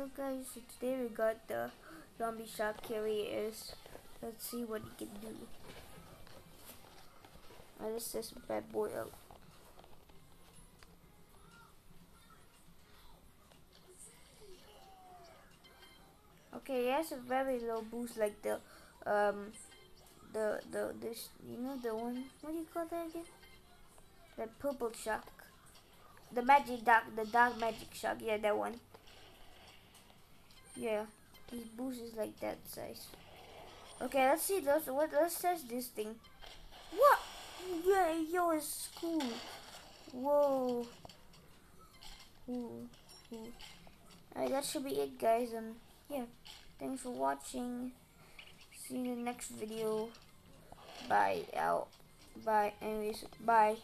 Hello guys, so today we got the zombie shark carriers. Let's see what he can do. Let's test this bad boy out. Okay, he has a very low boost like the um the the this you know the one what do you call that again? The purple shock. The magic dark the dark magic shark, yeah that one. Yeah, his boost is like that size. Okay, let's see those what let's test this thing. What? Yeah, yo it's cool. Whoa. Ooh, ooh. Alright, that should be it guys. Um yeah. Thanks for watching. See you in the next video. Bye out. Bye. Anyways, bye.